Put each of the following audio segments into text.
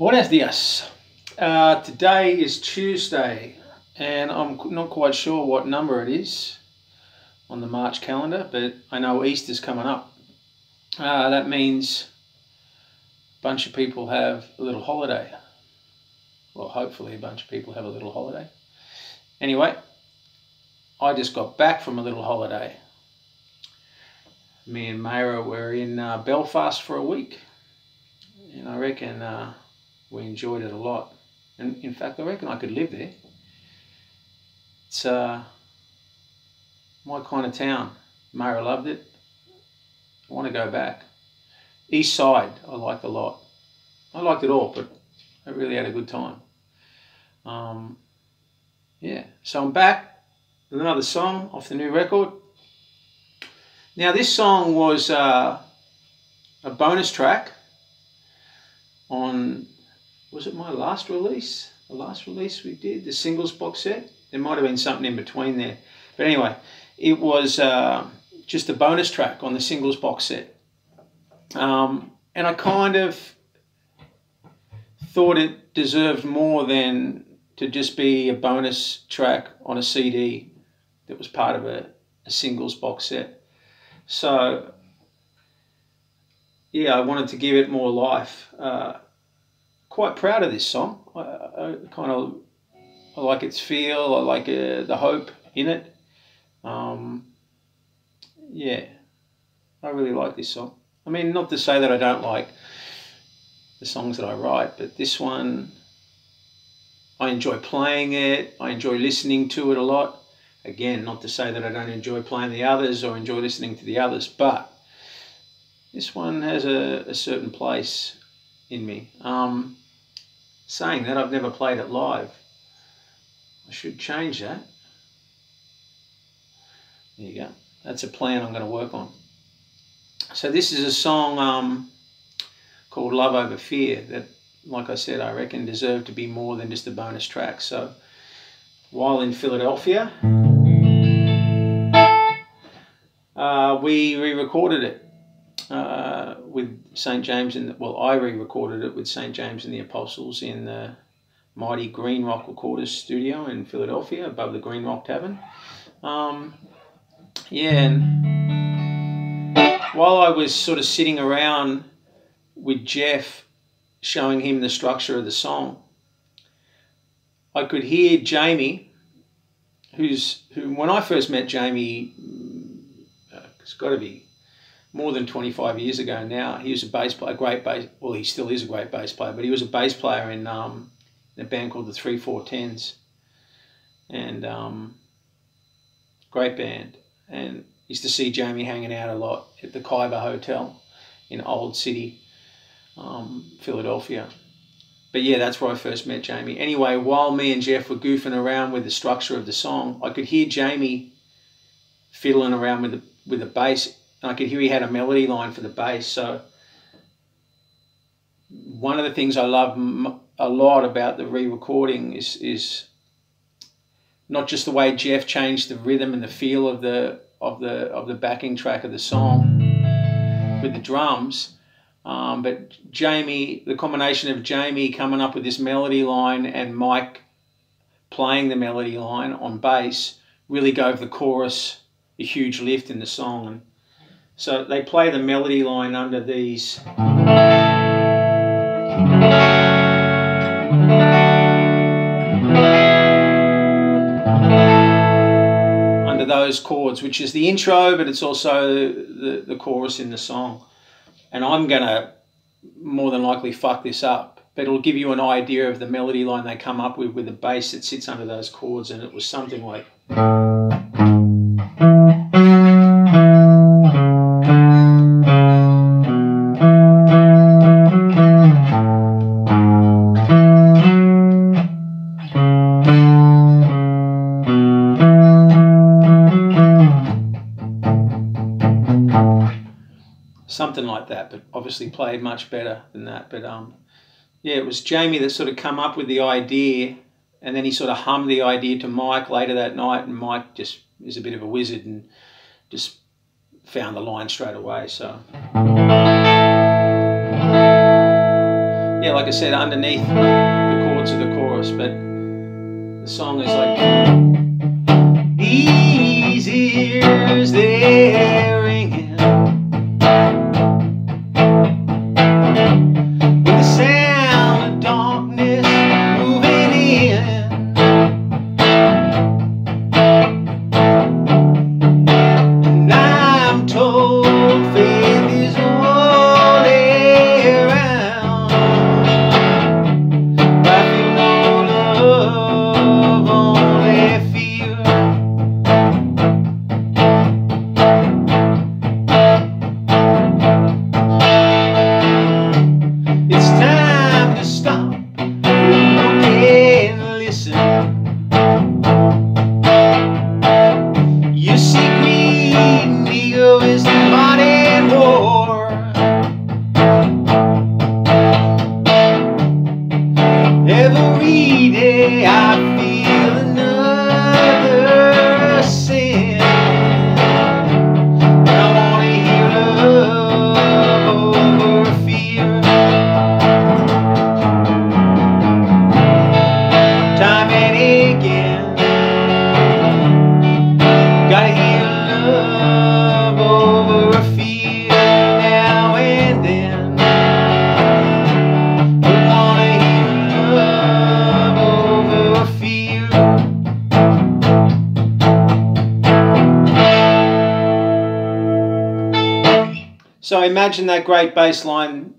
Buenos dias. Uh, today is Tuesday, and I'm not quite sure what number it is on the March calendar, but I know Easter's coming up. Uh, that means a bunch of people have a little holiday. Well, hopefully, a bunch of people have a little holiday. Anyway, I just got back from a little holiday. Me and Mayra were in uh, Belfast for a week, and I reckon uh, we enjoyed it a lot. And in fact, I reckon I could live there. It's uh, my kind of town. Mayra loved it. I want to go back. East Side, I liked a lot. I liked it all, but I really had a good time. Um, yeah, so I'm back with another song off the new record. Now, this song was uh, a bonus track on, was it my last release? The last release we did, the singles box set. There might have been something in between there. But anyway, it was uh, just a bonus track on the singles box set. Um, and I kind of thought it deserved more than to just be a bonus track on a CD that was part of a, a singles box set. So, yeah, I wanted to give it more life. Uh, quite proud of this song. I, I, kind of I like its feel. I like uh, the hope in it. Um, yeah, I really like this song. I mean, not to say that I don't like the songs that I write, but this one, I enjoy playing it. I enjoy listening to it a lot. Again, not to say that I don't enjoy playing the others or enjoy listening to the others, but this one has a, a certain place in me. Um, saying that, I've never played it live. I should change that. There you go. That's a plan I'm going to work on. So this is a song um, called Love Over Fear that, like I said, I reckon deserved to be more than just a bonus track. So while in Philadelphia, uh, we re-recorded it uh, with St. James and well, I re-recorded it with St. James and the Apostles in the mighty Green Rock Recorders studio in Philadelphia above the Green Rock Tavern. Um, yeah, and while I was sort of sitting around with Jeff showing him the structure of the song, I could hear Jamie, who's who when I first met Jamie, uh, it's got to be more than 25 years ago now. He was a bass player, a great bass. Well, he still is a great bass player, but he was a bass player in, um, in a band called the Three Four Tens, and um, great band. And used to see Jamie hanging out a lot at the Khyber Hotel in Old City, um, Philadelphia. But yeah, that's where I first met Jamie. Anyway, while me and Jeff were goofing around with the structure of the song, I could hear Jamie fiddling around with the with the bass, and I could hear he had a melody line for the bass. So one of the things I love a lot about the re-recording is is not just the way Jeff changed the rhythm and the feel of the of the of the backing track of the song with the drums, um, but Jamie, the combination of Jamie coming up with this melody line and Mike playing the melody line on bass really gave the chorus a huge lift in the song. So they play the melody line under these. Under those chords, which is the intro, but it's also the, the chorus in the song and I'm going to more than likely fuck this up, but it'll give you an idea of the melody line they come up with with the bass that sits under those chords, and it was something like. Something like that, but obviously played much better than that. But um, yeah, it was Jamie that sort of come up with the idea, and then he sort of hummed the idea to Mike later that night, and Mike just is a bit of a wizard and just found the line straight away. So yeah, like I said, underneath the chords of the chorus, but the song is like So imagine that great baseline.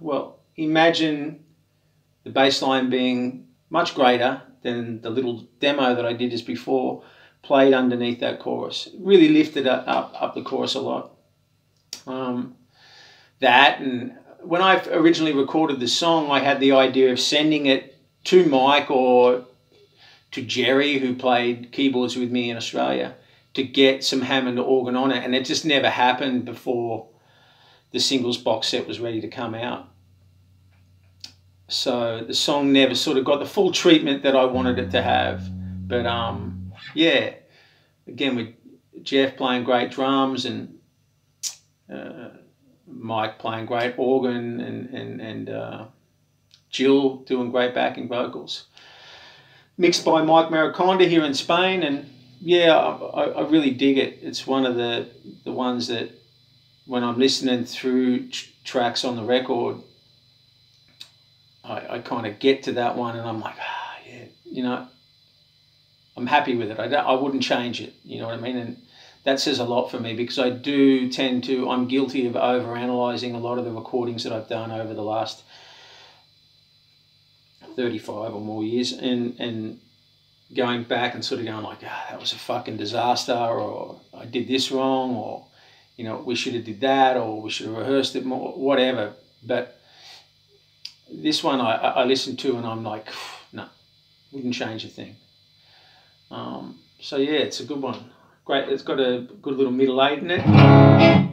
Well, imagine the baseline being much greater than the little demo that I did just before, played underneath that chorus. Really lifted up, up, up the chorus a lot. Um, that and when I originally recorded the song, I had the idea of sending it to Mike or to Jerry, who played keyboards with me in Australia, to get some Hammond organ on it, and it just never happened before the singles box set was ready to come out. So the song never sort of got the full treatment that I wanted it to have. But um, yeah, again with Jeff playing great drums and uh, Mike playing great organ and and and uh, Jill doing great backing vocals. Mixed by Mike Mariconda here in Spain, and yeah, I, I really dig it. It's one of the the ones that when I'm listening through tr- tracks on the record, I, I kind of get to that one and I'm like, ah, yeah, you know, I'm happy with it. I, I wouldn't change it. You know what I mean? And that says a lot for me because I do tend to, I'm guilty of over analyzing a lot of the recordings that I've done over the last 35 or more years and, and going back and sort of going like, ah, that was a fucking disaster or I did this wrong or, you know, we should have did that or we should have rehearsed it more, whatever. But this one I, I listened to and I'm like, no, wouldn't change a thing. Um, so yeah, it's a good one. Great, it's got a good little middle eight in it.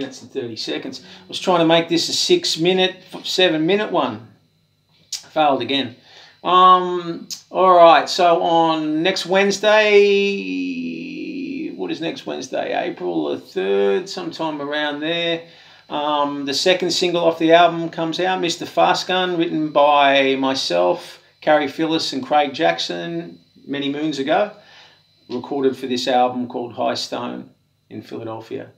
Minutes and 30 seconds. I was trying to make this a six minute, seven minute one. Failed again. Um, all right, so on next Wednesday, what is next Wednesday? April the 3rd, sometime around there. Um, the second single off the album comes out, Mr. Fast Gun, written by myself, Carrie Phyllis, and Craig Jackson many moons ago. Recorded for this album called High Stone in Philadelphia.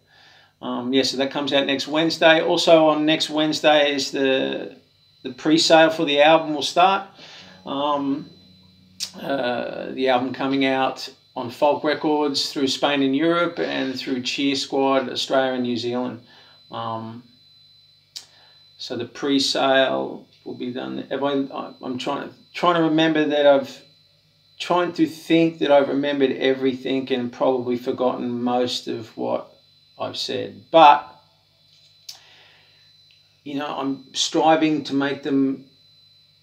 Um, yeah, so that comes out next Wednesday. Also on next Wednesday is the the pre-sale for the album will start. Um, uh, the album coming out on FOLC Records through Spain and Europe and through Cheersquad Australia and New Zealand. Um, so the pre-sale will be done. I, I'm trying to trying to remember that I've trying to think that I've remembered everything and probably forgotten most of what I've said. But you know, I'm striving to make them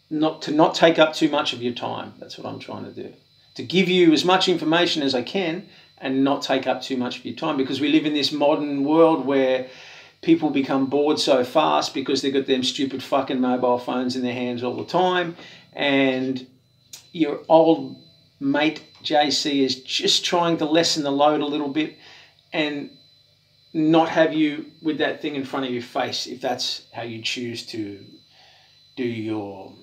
not to not take up too much of your time. That's what I'm trying to do. To give you as much information as I can and not take up too much of your time because we live in this modern world where people become bored so fast because they've got them stupid fucking mobile phones in their hands all the time and your old mate JC is just trying to lessen the load a little bit and not have you with that thing in front of your face if that's how you choose to do your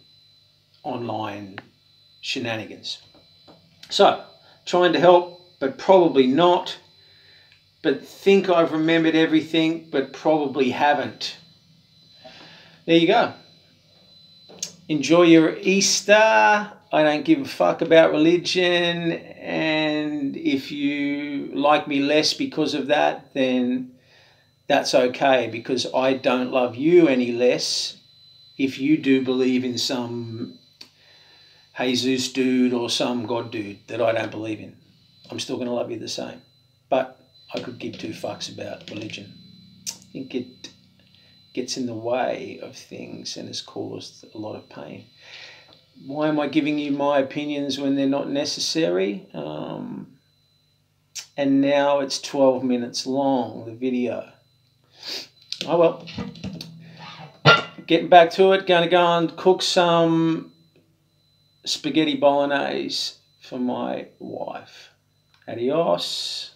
online shenanigans. So, trying to help, but probably not. But think I've remembered everything, but probably haven't. There you go. Enjoy your Easter. I don't give a fuck about religion. And if you like me less because of that, then that's okay because I don't love you any less if you do believe in some Jesus dude or some God dude that I don't believe in. I'm still going to love you the same. But I could give two fucks about religion. I think it gets in the way of things and has caused a lot of pain. Why am I giving you my opinions when they're not necessary? Um, and now it's 12 minutes long, the video. Oh well. Getting back to it, to go and cook some spaghetti bolognese for my wife. Adios.